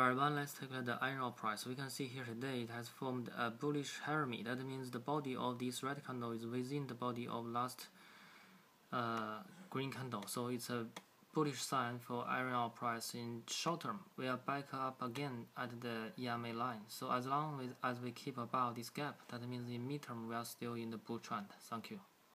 Everyone, let's take a look at the iron ore price. We can see here today it has formed a bullish harami. That means the body of this red candle is within the body of last uh, green candle. So it's a bullish sign for iron ore price in short term. We are back up again at the EMA line. So as long as we keep above this gap, that means in midterm we are still in the bull trend. Thank you.